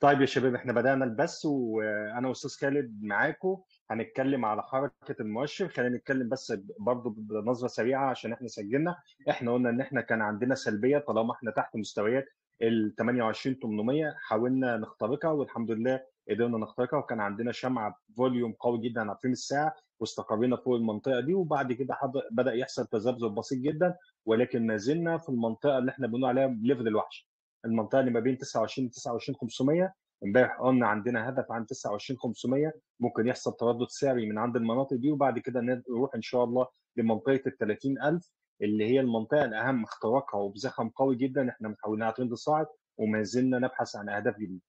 طيب يا شباب إحنا بدأنا البث وأنا واستاذ خالد معاكم. هنتكلم على حركة المؤشر. خلينا نتكلم بس برضه بنظرة سريعة عشان إحنا سجلنا. إحنا قلنا إن إحنا كان عندنا سلبية طالما إحنا تحت مستويات ال 28800 حاولنا نخترقها والحمد لله قدرنا نخترقها وكان عندنا شمعة volume قوي جدا على frame الساعة واستقرينا فوق المنطقة دي وبعد كده بدأ يحصل تذبذب بسيط جدا ولكن ما زلنا في المنطقة اللي إحنا بنقول عليها level الوحش. المنطقة اللي ما بين 29 و 29500 امبارح قلنا عندنا هدف عن 29500 ممكن يحصل تردد سعري من عند المناطق دي وبعد كده نروح إن شاء الله لمنطقة ال 30000 اللي هي المنطقة الأهم اختراقها وبزخم قوي جدا. إحنا محولينها ترند صاعد وما زلنا نبحث عن أهداف جديدة.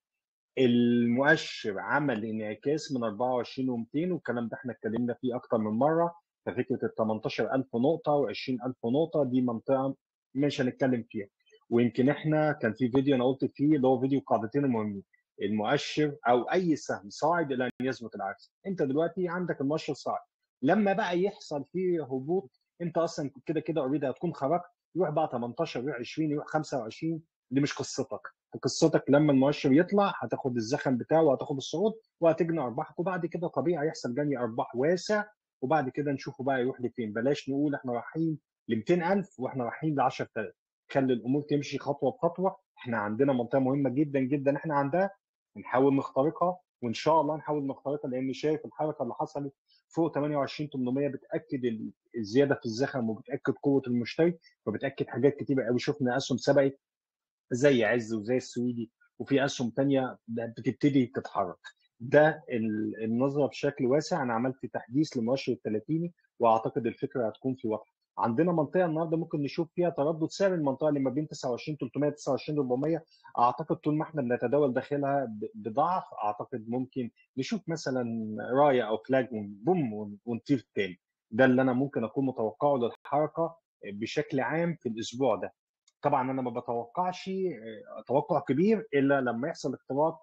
المؤشر عمل انعكاس من 24 و200 والكلام ده إحنا اتكلمنا فيه أكتر من مرة. ففكرة ال 18000 نقطة و20000 نقطة دي منطقة مش هنتكلم فيها. ويمكن إحنا كان في فيديو أنا قلت فيه اللي هو فيديو قاعدتين المهمين المؤشر أو أي سهم صاعد إلى أن يثبت العكس. أنت دلوقتي عندك المؤشر صاعد. لما بقى يحصل فيه هبوط أنت أصلا كده كده اوريدي هتكون خرجت يروح بقى 18 يروح 20 يروح 25 دي مش قصتك. قصتك لما المؤشر يطلع هتاخد الزخم بتاعه وهتاخد الصعود وهتجني أرباحك. وبعد كده طبيعي هيحصل جني أرباح واسع. وبعد كده نشوفه بقى يروح لفين. بلاش نقول إحنا رايحين ل 200000 وإحنا رايحين ل 10000 خلي الأمور تمشي خطوة بخطوة إحنا عندنا منطقة مهمة جدا جدا إحنا عندها نحاول نخترقها وإن شاء الله نحاول نخترقها لأن شايف الحركة اللي حصلت فوق 28800 بتأكد ال- الزيادة في الزخم وبتأكد قوة المشتري وبتأكد حاجات كتيرة قوي شفنا أسهم سبقت زي عز وزي السويدي وفي أسهم تانية بتبتدي تتحرك. ده ال- النظرة بشكل واسع. أنا عملت تحديث لمؤشر الثلاثيني وأعتقد الفكرة هتكون في واضحة. عندنا منطقة النهارده ممكن نشوف فيها تردد سعر المنطقة اللي ما بين 29 300 29 400 أعتقد طول ما إحنا بنتداول داخلها بضعف أعتقد ممكن نشوف مثلا راية أو فلاج بوم ون- ونطير تاني. ده اللي أنا ممكن أكون متوقعه للحركة بشكل عام في الأسبوع ده. طبعا أنا ما بتوقعش آه، توقع كبير إلا لما يحصل اختراق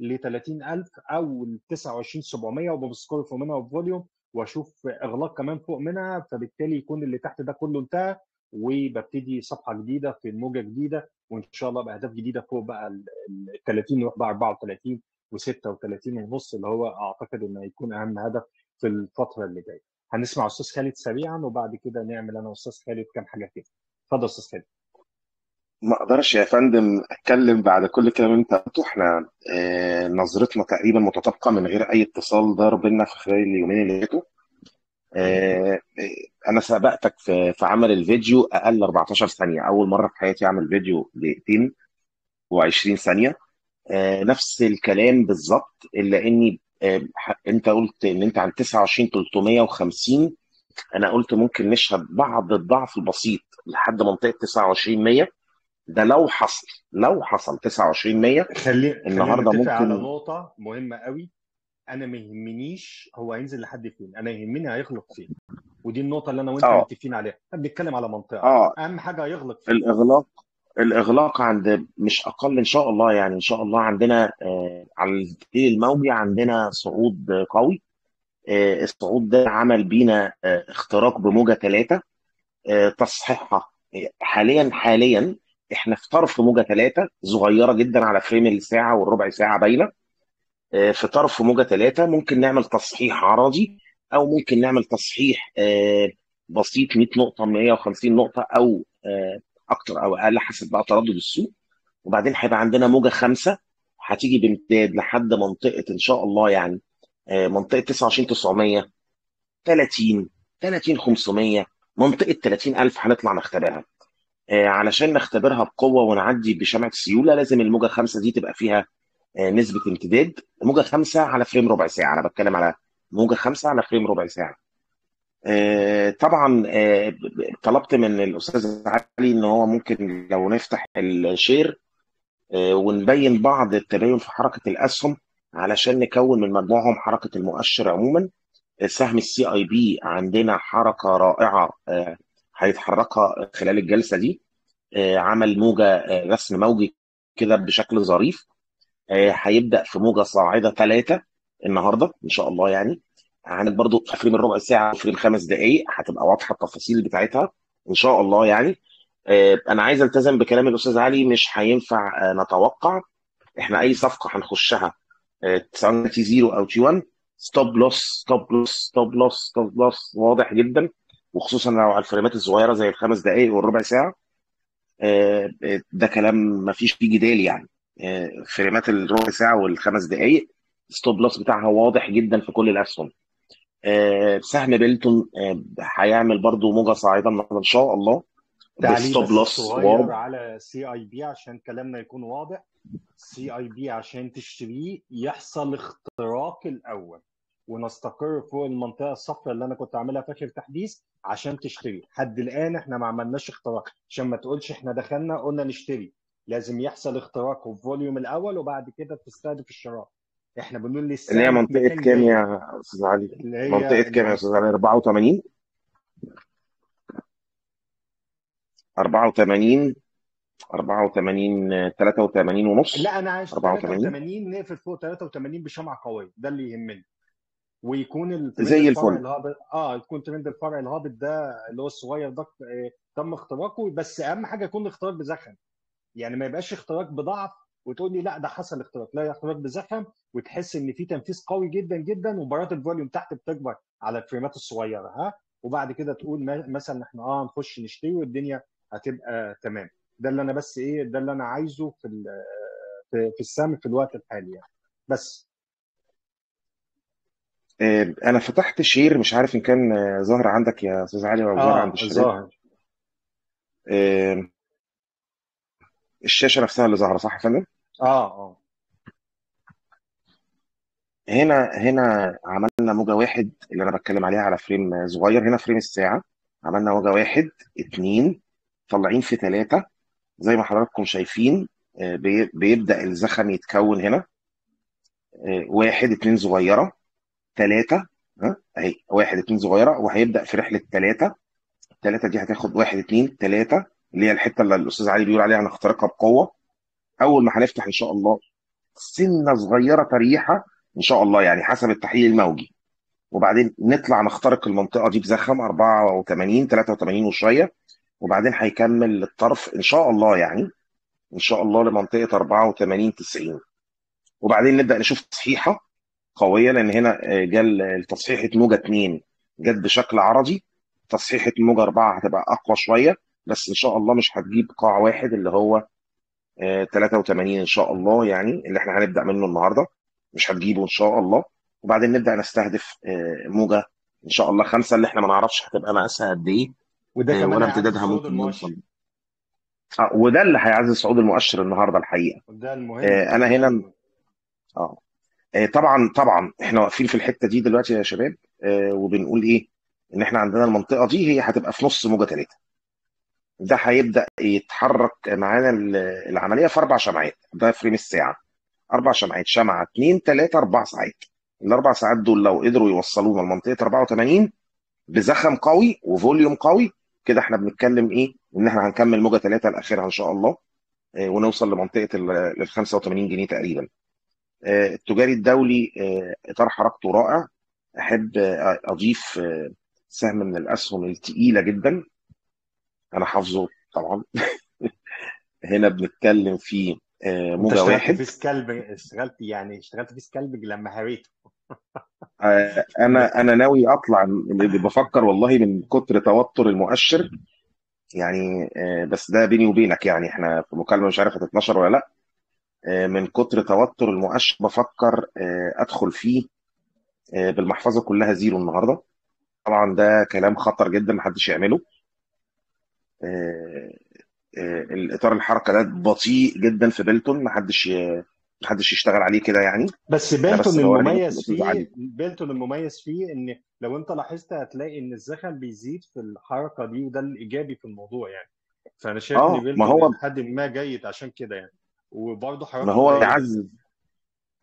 ل 30000 أو ل 29700 وبسكور فوق منها وفوليوم واشوف اغلاق كمان فوق منها فبالتالي يكون اللي تحت ده كله انتهى وببتدي صفحة جديدة في موجة جديدة وإن شاء الله بأهداف جديدة فوق بقى ال ال- 30 نروح بقى 34 و36 ونص اللي هو أعتقد إنه هيكون أهم هدف في الفترة اللي جاية. هنسمع أستاذ خالد سريعا وبعد كده نعمل أنا وأستاذ خالد كام حاجة كده. اتفضل أستاذ خالد. ما أقدرش يا فندم أتكلم بعد كل الكلام اللي أنت قلته. إحنا آه، نظرتنا تقريبا متطابقة من غير أي اتصال دار بينا في خلال اليومين اللي فاتوا. آه، أنا سبقتك في عمل الفيديو أقل 14 ثانية. أول مرة في حياتي أعمل فيديو دقيقتين و20 ثانية. آه، نفس الكلام بالظبط إلا إني أنت قلت إن أنت عن 29 350 أنا قلت ممكن نشهد بعض الضعف البسيط لحد منطقة 29 100 ده لو حصل لو حصل 29 100 خلي خلينا النهارده نتفق على ممكن نقطة مهمة قوي. أنا ما يهمنيش هو هينزل لحد فين أنا يهمني هيغلق فين. ودي النقطة اللي أنا وأنت آه. متفقين عليها. إحنا بنتكلم على منطقة. آه. أهم حاجة هيغلق فين؟ الإغلاق الإغلاق عند مش أقل إن شاء الله يعني إن شاء الله عندنا آه على الدليل الموجي عندنا صعود قوي. آه الصعود ده عمل بينا آه اختراق بموجة ثلاثة آه تصحيحها آه، حاليا حاليا إحنا في طرف موجة ثلاثة صغيرة جدا على فريم الساعة والربع ساعة باينة. آه، في طرف موجة ثلاثة ممكن نعمل تصحيح عرضي أو ممكن نعمل تصحيح آه، بسيط 100 نقطة 150 نقطة أو آه، أكتر أو أقل حسب بقى تردد السوق. وبعدين هيبقى عندنا موجة خمسة هتيجي بامتداد لحد منطقة إن شاء الله يعني منطقة 29 900 30 30 500 منطقة 30000 هنطلع نختبرها. علشان نختبرها بقوة ونعدي بشمعة سيولة لازم الموجة خمسة دي تبقى فيها آه، نسبة امتداد. موجة خمسة على frame ربع ساعة. أنا بتكلم على موجة خمسة على frame ربع ساعة. آه، طبعا آه، طلبت من الأستاذ علي إن هو ممكن لو نفتح ال share آه، ونبين بعض التباين في حركة الأسهم علشان نكون من مجموعهم حركة المؤشر عموما. سهم ال CIB عندنا حركة رائعة آه، هيتحركها خلال الجلسة دي. آه، عمل موجة آه، رسم موجي كده بشكل ظريف. آه، هيبدأ في موجة صاعدة ثلاثة النهاردة إن شاء الله يعني. عندك برضو في frame الربع ساعة و frame خمس دقايق هتبقى واضحة التفاصيل بتاعتها إن شاء الله يعني. آه، أنا عايز ألتزم بكلام الأستاذ علي مش هينفع آه، نتوقع. إحنا أي صفقة هنخشها آه، سواء T 0 أو T 1 stop loss stop loss stop loss stop loss واضح جدا. وخصوصا لو على الفريمات الصغيرة زي الخمس دقائق والربع ساعة. آه، آه، ده كلام ما فيش فيه جدال يعني. فريمات الربع ساعة والخمس دقائق stop loss بتاعها واضح جدا في كل الأسهم. سهم بيلتون هيعمل برضو موجة صاعدة النهارده إن شاء الله ب stop loss صغير على CIB عشان كلامنا يكون واضح. CIB عشان تشتريه يحصل اختراق الأول. ونستقر فوق المنطقة الصفراء اللي أنا كنت عاملها في آخر تحديث عشان تشتري. لحد الآن إحنا ما عملناش اختراق. عشان ما تقولش إحنا دخلنا قلنا نشتري. لازم يحصل اختراق وال volume الأول وبعد كده تستهدف الشراء. إحنا بنقول اللي هي منطقة كام يا أستاذ علي؟ منطقة كام يا أستاذ علي؟ 84 84 84 83 ونص. لا أنا عايز 84 83 نقفل فوق 83 بشمعة قوية. ده اللي يهمني. ويكون الترند زي الفرع الفل. الهابط آه يكون ترند الفرع الهابط ده اللي هو الصغير ده آه، تم اختراقه. بس أهم حاجة يكون الاختراق بزخم. يعني ما يبقاش اختراق بضعف وتقول لي لا ده حصل اختراق. لا اختراق بزخم وتحس إن في تنفيذ قوي جدا جدا وبارات ال volume تحت بتكبر على الفريمات الصغيرة ها؟ وبعد كده تقول مثلا إحنا آه نخش نشتري والدنيا هتبقى تمام. ده اللي أنا بس إيه ده اللي أنا عايزه في في في السهم في الوقت الحالي يعني. بس آه، أنا فتحت share مش عارف إن كان آه، ظاهر عندك يا أستاذ علي أو ظاهر عند آه الشباب؟ ظاهر. آه، الشاشة نفسها اللي ظاهرة صح يا فندم؟ آه آه. هنا هنا عملنا موجة واحد اللي أنا بتكلم عليها على frame آه، صغير. هنا frame الساعة. عملنا موجة واحد اتنين طالعين في ثلاثة زي ما حضراتكم شايفين آه، بي- بيبدأ الزخم يتكون هنا. آه، واحد اتنين صغيرة. ثلاثة ها؟ أهي واحد اتنين صغيرة وهيبدأ في رحلة ثلاثة الثلاثه دي هتاخد واحد اتنين ثلاثة اللي هي الحتة اللي الأستاذ علي بيقول عليها هنخترقها بقوة. أول ما هنفتح إن شاء الله سنة صغيرة تريحه إن شاء الله يعني حسب التحليل الموجي. وبعدين نطلع نخترق المنطقة دي بزخم 84 83 وشوية. وبعدين هيكمل الطرف إن شاء الله يعني إن شاء الله لمنطقة 84 90 وبعدين نبدأ نشوف تصحيحه قوية لأن هنا آه، جال تصحيحة موجة 2 جت بشكل عرضي تصحيحة موجة 4 هتبقى أقوى شوية بس إن شاء الله مش هتجيب قاع واحد اللي هو آه، 83 إن شاء الله يعني اللي إحنا هنبدأ منه النهارده. مش هتجيبه إن شاء الله. وبعدين نبدأ نستهدف آه، موجة إن شاء الله. خمسة اللي إحنا ما نعرفش هتبقى مقاسها قد إيه. وده آه، كمان ولا امتدادها ممكن نوصل آه، وده اللي هيعزز صعود المؤشر النهارده الحقيقة. وده المهم. آه، أنا هنا. آه. آه، طبعا طبعا. إحنا واقفين في الحتة دي دلوقتي يا شباب آه، وبنقول إيه؟ إن إحنا عندنا المنطقة دي هي هتبقى في نص موجة ثلاثة ده هيبدأ يتحرك معانا ال- العملية في أربع شمعات ده فريم الساعة. أربع شمعات شمعة اثنين ثلاثة أربع ساعات. الأربع ساعات دول لو قدروا يوصلونا لمنطقة 84 بزخم قوي وفوليوم قوي كده إحنا بنتكلم إيه؟ إن إحنا هنكمل موجة ثلاثة الاخيره إن شاء الله آه، ونوصل لمنطقة ال 85 جنيه تقريبا. آه، التجاري الدولي آه، اطار حركته رائع. أحب آه، أضيف آه، سهم من الأسهم الثقيله جدا. أنا حافظه طبعا. هنا بنتكلم في آه، موجة اشتغلت واحد. في سكالب اشتغلت يعني اشتغلت في سكالبنج لما هريته. آه، أنا أنا ناوي أطلع بفكر والله من كتر توتر المؤشر. يعني آه، بس ده بيني وبينك يعني إحنا في مكالمة مش عارف هتتنشر ولا لأ. آه، من كتر توتر المؤشر بفكر آه، أدخل فيه آه، بالمحفظة كلها zero النهارده. طبعا ده كلام خطر جدا محدش يعمله. آه، آه، الإطار الحركة ده بطيء جدا في بيلتون محدش ي- محدش يشتغل عليه كده يعني. بس بيلتون المميز فيه بيلتون المميز فيه إن لو أنت لاحظت هتلاقي إن الزخم بيزيد في الحركة دي وده الإيجابي في الموضوع يعني. فأنا شايف إن آه ما بيلتون هو إلى حد ما جيد عشان كده يعني. وبرضه ما حركته هو قليله بيعزز.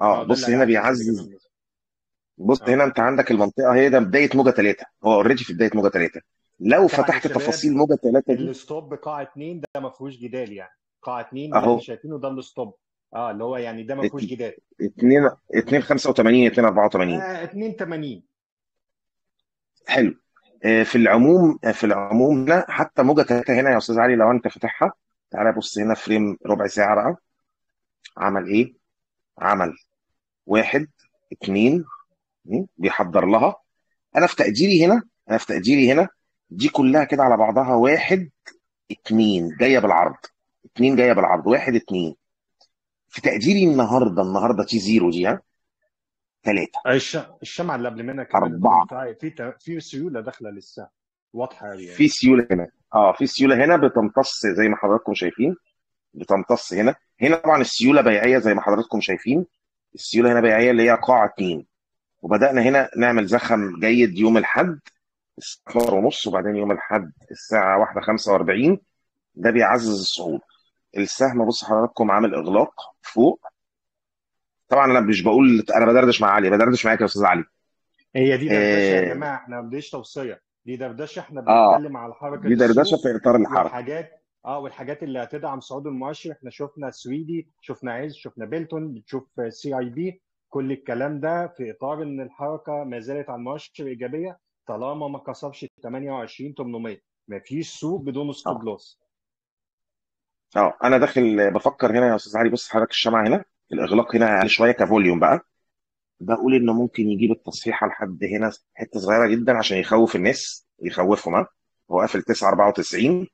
آه ده بص هنا بيعزز. بص آه. هنا أنت عندك المنطقة هي ده بداية موجة ثلاثة هو already في بداية موجة ثلاثة لو فتحت تفاصيل موجة ثلاثة دي ال stop قاع اتنين ده ما فيهوش جدال يعني. قاع اتنين اللي أهو. إحنا شايفينه ده ال stop آه اللي هو يعني ده ما فيهوش جدال. 2 2 85 2 84 آه 82 حلو. آه، في العموم آه، في العموم لا حتى موجة ثلاثة هنا يا أستاذ علي لو أنت فاتحها تعالى بص هنا frame ربع ساعة بقى. عمل إيه؟ عمل واحد اتنين م? بيحضر لها. أنا في تقديري هنا أنا في تقديري هنا دي كلها كده على بعضها واحد اتنين جاية بالعرض. اتنين جاية بالعرض واحد اتنين. في تقديري النهارده النهارده T zero دي ها؟ ثلاثة الش... الشمعة اللي قبل منها كمان أربعة. في في سيولة داخلة لسه. واضحة أوي يعني. في سيولة هنا. آه في سيولة هنا بتمتص زي ما حضراتكم شايفين. بتمتص هنا. هنا طبعا السيولة بيعية زي ما حضراتكم شايفين. السيولة هنا بيعية اللي هي قاع اتنين. وبدأنا هنا نعمل زخم جيد يوم الأحد الساعة ونص وبعدين يوم الأحد الساعة واحدة خمسة وأربعين. ده بيعزز الصعود. السهم بص حضراتكم عامل إغلاق فوق. طبعا أنا مش بقول أنا بدردش مع علي بدردش معاك يا أستاذ علي. هي دي دردشة يا آه, جماعة إحنا ما بديش توصية. دي دردشة إحنا آه. بنتكلم على حركة دي دردشة في إطار الحركة. والحاجات آه والحاجات اللي هتدعم صعود المؤشر إحنا شفنا سويدي شفنا عز شفنا بيلتون بتشوف CIB كل الكلام ده في إطار إن الحركة ما زالت على المؤشر إيجابية طالما ما كسرش 28 800 ما فيش سوق بدون stop آه loss آه أنا داخل بفكر هنا يا أستاذ علي. بص حضرتك الشمعة هنا الإغلاق هنا أقل شوية كفوليوم بقى. بقول إنه ممكن يجيب التصحيحه لحد هنا حتة صغيرة جدا عشان يخوف الناس يخوفهم ها هو قافل 9 94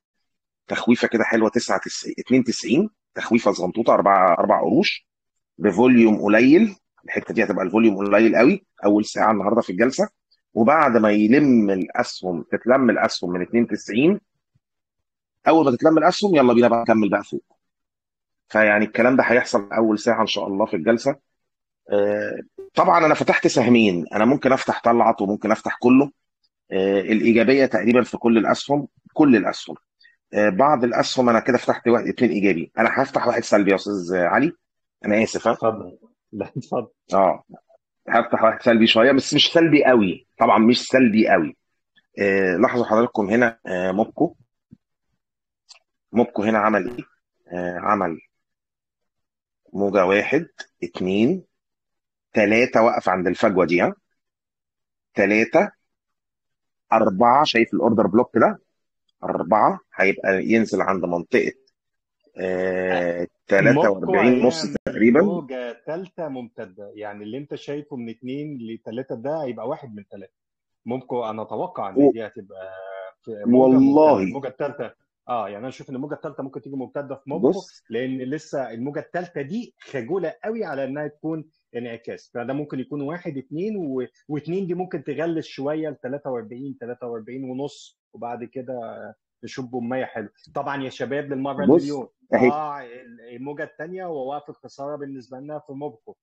تخويفة كده حلوة 9 92 تخويفة صغنطوطه أربع أربع قروش بفوليوم قليل. الحتة دي هتبقى الفوليوم قليل قوي أول ساعة النهارده في الجلسة. وبعد ما يلم الأسهم تتلم الأسهم من 92 أول ما تتلم الأسهم يلا بينا بقى نكمل بقى فوق. فيعني الكلام ده هيحصل أول ساعة إن شاء الله في الجلسة. آه، طبعا أنا فتحت سهمين. أنا ممكن أفتح طلعت وممكن أفتح كله. آه، الإيجابية تقريبا في كل الأسهم كل الأسهم. بعض الأسهم أنا كده فتحت واحد اتنين إيجابي. أنا هفتح واحد سلبي يا أستاذ علي. أنا آسف ها؟ اتفضل. لا اتفضل. آه. هفتح واحد سلبي شوية بس مش سلبي قوي. طبعا مش سلبي قوي. آه لاحظوا حضراتكم هنا آه موبكو موبكو هنا عمل إيه؟ آه عمل موجة واحد اتنين تلاتة وقف عند الفجوة دي ها؟ تلاتة أربعة شايف ال order block ده؟ أربعة هيبقى ينزل عند منطقة آه تلاتة موبكو وأربعين ونص هيعمل تقريبا. موجة ثالثة ممتدة. يعني اللي انت شايفه من اثنين لثلاثة ده هيبقى واحد من ثلاثة ممكن أنا أتوقع إن و- دي هتبقى والله. الموجة الثالثة آه يعني أنا أشوف إن الموجة الثالثة ممكن تيجي ممتدة في بص. لأن لسه الموجة الثالثة دي خجولة قوي على إنها تكون انعكاس. فده ممكن يكون واحد اثنين و... واثنين دي ممكن تغلس شوية ل 43 43 ونص. وبعد كده نشوف بمية حلو طبعا يا شباب للمرة بص المليون آه الموجة الثانية ووقف الخسارة بالنسبة لنا في موبكو.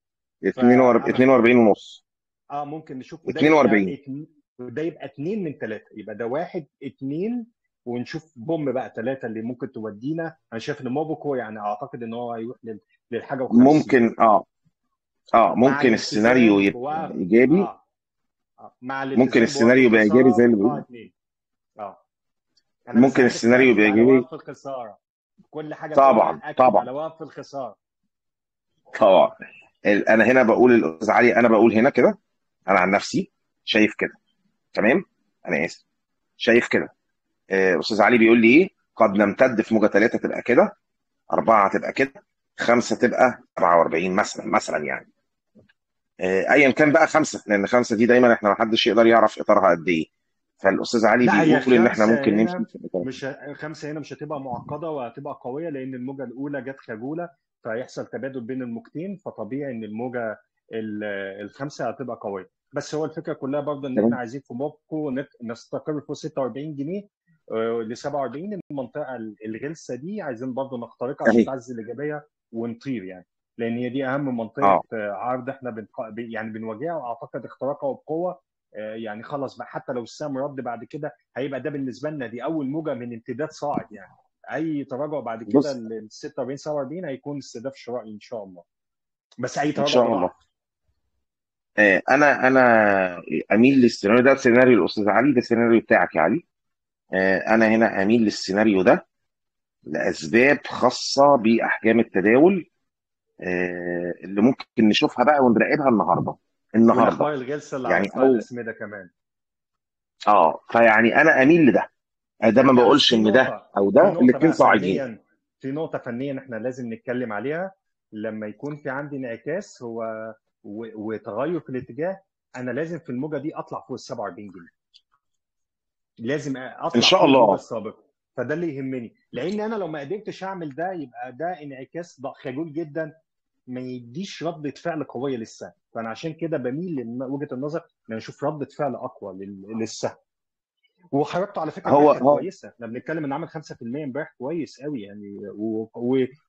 42 فأنا 42 ونص. آه ممكن نشوف. وده يبقى 42 اتنين وده يبقى اتنين من ثلاثة يبقى ده واحد اتنين ونشوف بوم بقى ثلاثة اللي ممكن تودينا. أنا شايف إن موبكو يعني أعتقد إن هو هيروح لل- للحاجة و50 ممكن آه. آه ممكن السيناريو يبقى إيجابي. آه. آه، مع ممكن السيناريو يبقى إيجابي زي اللي قاع بيقول. بس ممكن السيناريو يبقى على وقف الخسارة. كل تانية طبعا طبعا. على وقف الخسارة. طبعا. أنا هنا بقول الأستاذ علي أنا بقول هنا كده أنا عن نفسي شايف كده. تمام؟ أنا آسف. شايف كده. آه، أستاذ علي بيقول لي إيه؟ قد نمتد في موجة ثلاثة تبقى كده أربعة تبقى كده خمسة تبقى 47 مثلا مثلا يعني. آه، ايا كان بقى خمسة لأن خمسة دي دايما إحنا ما حدش يقدر يعرف إطارها قد إيه. فالأستاذ علي بيقول إن إحنا ممكن نمشي في الإطار. مش ه- خمسة هنا مش هتبقى معقدة وهتبقى قوية لأن الموجة الأولى جت خجولة فهيحصل تبادل بين الموجتين فطبيعي إن الموجة ال- الخمسة هتبقى قوية. بس هو الفكرة كلها برضه إحنا تمام. عايزين في موبكو نستقر في 46 جنيه ل 47 المنطقة ال- الغلسة دي عايزين برضه نخترقها عشان تعزز الإيجابية ونطير يعني. لأن هي دي أهم منطقة آه. آه، عرض إحنا بنق... يعني بنواجهها وأعتقد اختراقها وبقوة آه، يعني خلاص بقى حتى لو السهم رد بعد كده هيبقى ده بالنسبة لنا دي أول موجة من امتداد صاعد يعني. أي تراجع بعد كده بص. ل 46 47 هيكون استهداف شرائي إن شاء الله. بس أي إن تراجع شاء الله. بضعف آه، أنا أنا أميل للسيناريو ده سيناريو الأستاذ علي ده سيناريو بتاعك يا علي. آه، أنا هنا أميل للسيناريو ده لأسباب خاصة بأحجام التداول آه، اللي ممكن نشوفها بقى ونراقبها النهارده. النهارده. الغلسه اللي على يعني اسواق أو الاسمده كمان. آه فيعني أنا أميل لده. ده ما بس بقولش إن ده أو ده الاثنين صاعدين. في نقطة فنيا إحنا لازم نتكلم عليها. لما يكون في عندي انعكاس هو و- وتغير في الاتجاه أنا لازم في الموجة دي أطلع فوق ال 47 جنيه. لازم ان أطلع شاء فوق الموجة الله. السابقة. فده اللي يهمني. لأن أنا لو ما قدرتش أعمل ده يبقى ده انعكاس خجول جدا ما يديش ردة فعل قوية للسهم. فانا عشان كده بميل لوجهة النظر ان أشوف ردة فعل أقوى لل- للسهم وحركته على فكرة هو هو كويسة إحنا بنتكلم إن عمل 5% امبارح كويس قوي يعني.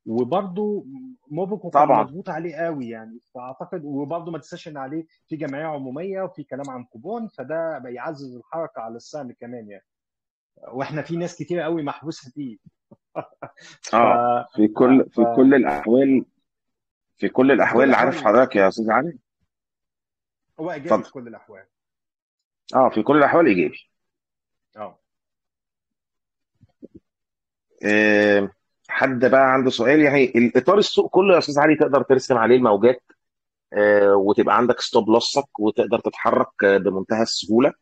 وبرده موبيكو كان مضغوط عليه قوي يعني فأعتقد وبرده ما تنساش إن عليه في جمعية عمومية وفي كلام عن كوبون فده بيعزز الحركة على السهم كمان يعني وإحنا في ناس كتير قوي محبوسة فيه ف... آه في. كل. في كل الأحوال في كل الأحوال عارف الاحوال حضرتك يا أستاذ علي هو إيجابي في كل الأحوال. آه في كل الأحوال إيجابي. آه. حد بقى عنده سؤال؟ يعني الاطار السوق كله يا أستاذ علي تقدر ترسم عليه الموجات آه وتبقى عندك ستوب لوسك وتقدر تتحرك آه، بمنتهى السهولة.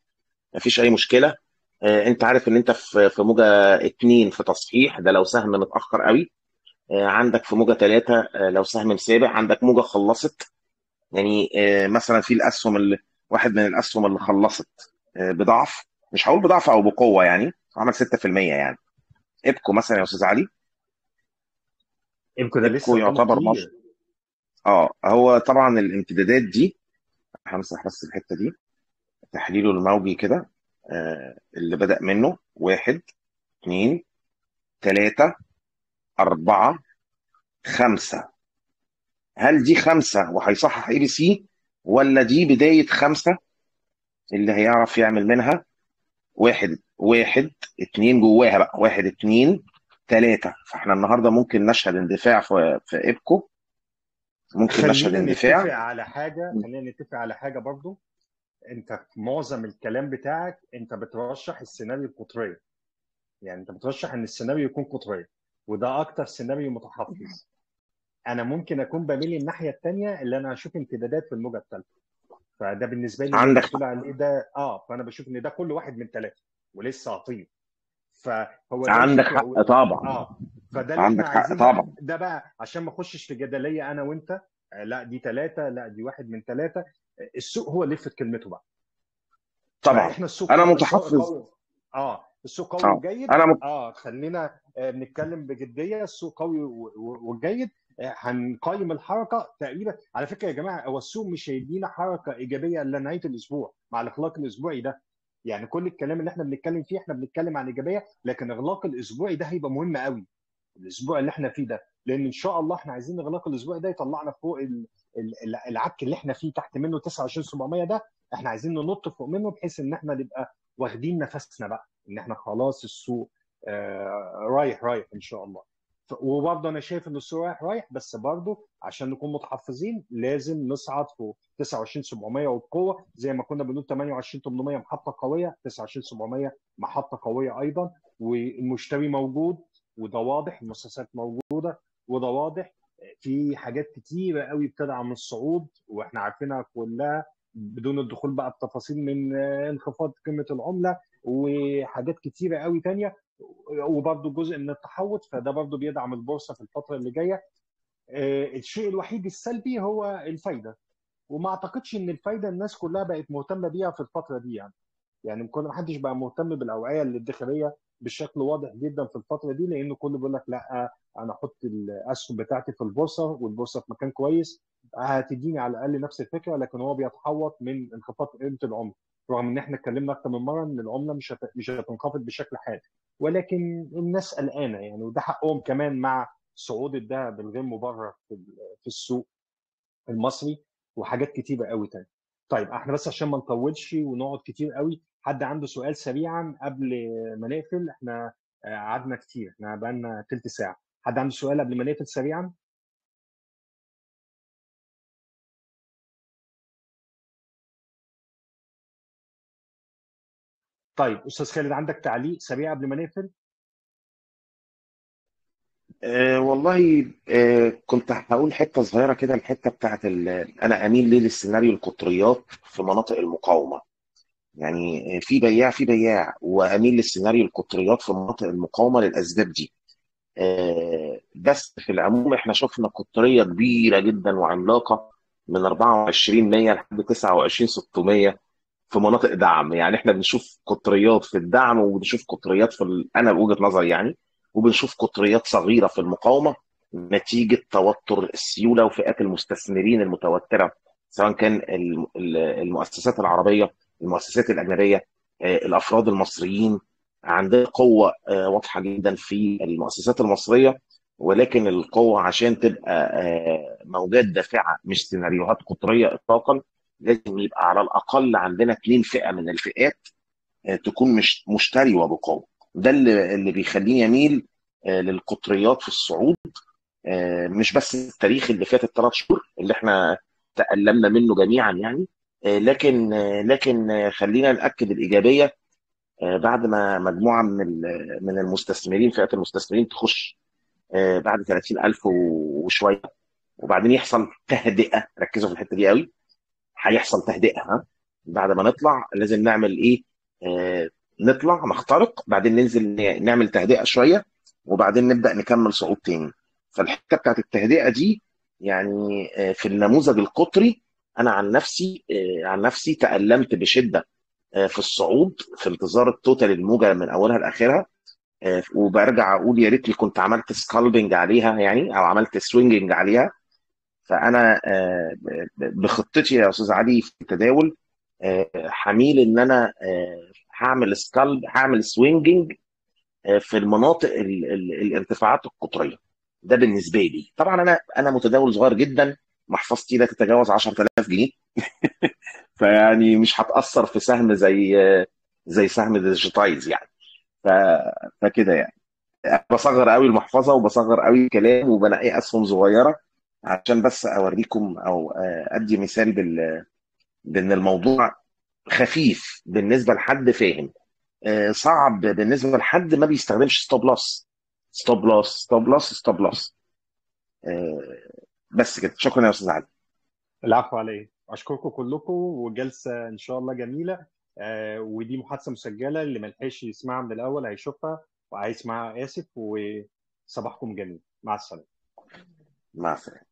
مفيش أي مشكلة. آه أنت عارف إن أنت في موجة اتنين في تصحيح ده لو سهم متأخر قوي. عندك في موجة ثلاثة لو سهم مسابق عندك موجة خلصت. يعني آه، مثلا في الأسهم اللي واحد من الأسهم اللي خلصت آه، بضعف مش هقول بضعف أو بقوة يعني عمل 6% يعني. إبكو مثلا يا أستاذ علي. يمكن ده إبكو لسه يعتبر كتير آه هو طبعا الامتدادات دي همسح بس الحتة دي تحليله الموجي كده آه، اللي بدأ منه واحد اثنين ثلاثة أربعة خمسة. هل دي خمسة وهيصحح ABC ولا دي بداية خمسة؟ اللي هيعرف يعمل منها واحد واحد اتنين جواها بقى واحد اتنين تلاتة. فاحنا النهارده ممكن نشهد اندفاع في في موبكو ممكن نشهد اندفاع. نتفق على حاجة خلينا نتفق على حاجة برضو. انت في معظم الكلام بتاعك انت بترشح السيناريو القطرية. يعني انت بترشح ان السيناريو يكون قطرية وده أكتر سيناريو متحفظ أنا ممكن أكون بميل الناحية الثانية اللي أنا أشوف امتدادات في الموجة الثالثه فده بالنسبة لي عندك عليه ده آه فأنا بشوف إن ده كل واحد من ثلاثة ولسه هطير فهو عندك حق طبعا. آه فده اللي عندك إحنا حق طبعا. ده بقى عشان ما أخشش في جدلية أنا وأنت آه، لأ دي ثلاثة لأ دي واحد من ثلاثة السوق هو اللي يفرض كلمته بقى. طبعا. فإحنا السوق أنا متحفظ. آه السوق قوي آه. وجيد. أنا مت... آه خلينا آه بنتكلم بجدية. السوق قوي وجيد. آه هنقيم الحركة تقريبا. على فكرة يا جماعة هو السوق مش هيدينا حركة إيجابية إلا نهاية الأسبوع مع الإغلاق الأسبوعي ده. يعني كل الكلام اللي إحنا بنتكلم فيه إحنا بنتكلم عن إيجابية لكن إغلاق الأسبوعي ده هيبقى مهم قوي. الأسبوع اللي إحنا فيه ده لأن إن شاء الله إحنا عايزين إغلاق الأسبوع ده يطلعنا فوق ال- ال- ال- العك اللي إحنا فيه تحت منه 29700 ده إحنا عايزين ننط فوق منه بحيث إن إحنا نبقى واخدين نفسنا بقى إن إحنا خلاص السوق آه رايح رايح إن شاء الله. وبرضه أنا شايف إن السوق رايح رايح بس برضه عشان نكون متحفظين لازم نصعد فوق 29700 وبقوة زي ما كنا بنقول 28800 محطة قوية 29700 محطة قوية أيضا والمشتري موجود وده واضح المؤسسات موجودة وده واضح. في حاجات كتيرة قوي بتدعم الصعود وإحنا عارفينها كلها بدون الدخول بقى بتفاصيل من انخفاض قيمة العملة وحاجات كتيرة قوي تانية. وبرضه جزء من التحوط فده برضه بيدعم البورصة في الفترة اللي جاية. آه، الشيء الوحيد السلبي هو الفايدة. وما أعتقدش إن الفايدة الناس كلها بقت مهتمة بيها في الفترة دي يعني. يعني كل ما حدش بقى مهتم بالأوعية الادخارية بشكل واضح جدا في الفترة دي لأنه كله بيقول لك لأ أنا أحط الأسهم بتاعتي في البورصة والبورصة في مكان كويس. هتديني على الأقل نفس الفكرة لكن هو بيتحوط من انخفاض قيمة العملة. رغم إن إحنا اتكلمنا أكتر من مرة إن العملة مش. مش هتنخفض بشكل حاد ولكن الناس قلقانة يعني وده حقهم كمان مع صعود الذهب الغير مبرر في ال- في السوق المصري وحاجات كتيرة قوي تاني طيب إحنا بس عشان ما نطولش ونقعد كتير قوي حد عنده سؤال سريعا قبل ما نقفل؟ إحنا آه، قعدنا كتير إحنا بقالنا تلت ساعة. حد عنده سؤال قبل ما نقفل سريعا؟ طيب أستاذ خالد عندك تعليق سريع قبل ما نقفل آه والله آه كنت هقول حتة صغيرة كده الحتة بتاعت. أنا أميل ليه للسيناريو القطريات في مناطق المقاومة يعني في بياع في بياع وأميل للسيناريو القطريات في مناطق المقاومة للأسباب دي آه، بس في العموم إحنا شفنا قطرية كبيرة جدا وعملاقة من 24 100 لحد 29 600 في مناطق دعم. يعني إحنا بنشوف قطريات في الدعم وبنشوف قطريات في ال... أنا بوجهة نظري يعني وبنشوف قطريات صغيرة في المقاومة نتيجة توتر السيولة وفئات المستثمرين المتوترة سواء كان الم- ال- المؤسسات العربية المؤسسات الأجنبية آه، الأفراد المصريين. عندنا قوة آه، واضحة جدا في المؤسسات المصرية ولكن القوة عشان تبقى آه، موجات دافعة مش سيناريوهات قطرية اطلاقا لازم يبقى على الأقل عندنا اثنين فئة من الفئات آه، تكون مش مشتري وبقوة. ده اللي اللي بيخليني أميل آه، للقطريات في الصعود آه، مش بس التاريخ اللي فات الثلاث شهور اللي إحنا تألمنا منه جميعا يعني لكن لكن خلينا نأكد الإيجابية آه، بعد ما مجموعة من من المستثمرين فئة المستثمرين تخش بعد 30000 وشوية وبعدين يحصل تهدئة ركزوا في الحتة دي قوي. هيحصل تهدئة ها؟ بعد ما نطلع لازم نعمل إيه؟ آه نطلع نخترق بعدين ننزل نعمل تهدئة شوية وبعدين نبدأ نكمل صعود تاني. فالحتة بتاعت التهدئة دي يعني آه في النموذج القطري أنا عن نفسي آه عن نفسي تألمت بشدة آه في الصعود في انتظار ال total الموجة من أولها لآخرها آه وبرجع أقول يا ريتني كنت عملت scalping عليها يعني أو عملت swinging عليها. فأنا آه، بخطتي يا أستاذ علي في التداول آه، هميل إن أنا آه، هعمل scalp هعمل swinging في المناطق ال ال الارتفاعات القطرية. ده بالنسبة لي. طبعا أنا أنا متداول صغير جدا محفظتي لا تتجاوز 10000 جنيه. فيعني مش هتأثر في سهم زي زي سهم Digitize يعني. ف... فكده يعني. بصغر قوي المحفظة وبصغر قوي الكلام وبنقي أسهم صغيرة. عشان بس اوريكم أو آه، ادي مثال بال... بان الموضوع خفيف بالنسبة لحد فاهم. آه، صعب بالنسبة لحد ما بيستخدمش stop loss stop loss stop loss stop loss بس كده. شكرا يا أستاذ علي. العفو على إيه أشكركم كلكم وجلسة إن شاء الله جميلة. آه ودي محادثة مسجلة. اللي ما لحقش يسمعها من الأول هيشوفها وهيسمعها. آسف وصباحكم جميل. مع السلامة. مع السلامة.